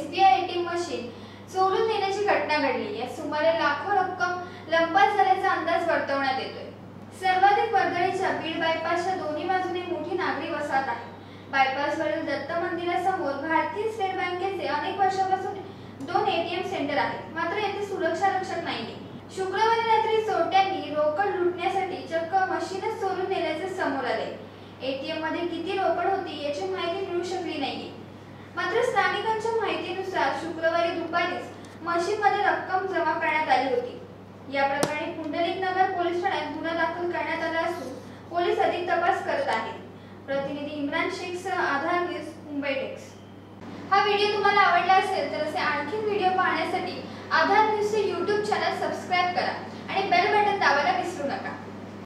SBI ATM machine चोरून नेण्याची घटना घडली. या सुमारे लाखो रक्कम लंपास झाल्याचा अंदाज वर्तवण्यात येतोय. सर्वाधिक वर्दळीच्या बीड बायपासच्या दोन्ही बाजूने मोठी नागरी वसाहत आहे. बायपासवरील दत्त मंदिरासमोर भारतीय स्टेट बँकेचे अनेक वर्षापासून दोन एटीएम सेंटर आहेत. मात्र येथे सुरक्षा रक्षक नाहीये. शुक्रवारी रात्री चोरट्यांनी रोकड लुटण्यासाठी चक्क मशीनच चोरून नेल्याचे समोर आले. एटीएममध्ये किती रोकड होती याची माहिती मिळू शकली नाहीये मात्र स्थानिकांच्या माहितीनुसार शुक्रवारी दुपारीच मशीनमध्ये रक्कम जमा करण्यात आली होती. या प्रकरणी पुंडलिक नगर पोलीस ठाण्यात गुन्हा दाखल करण्यात आला असून पोलीस अधिक तपास करत आहेत. प्रतिनिधी इम्रान शेखसह आधार न्यूज मुंबई डेक्स हा व्हिडिओ तुम्हाला आवडला असेल तर असे आणखी व्हिडिओ पाहण्यासाठी आधार न्यूजचे यूट्यूब चॅनल सबस्क्राईब करा.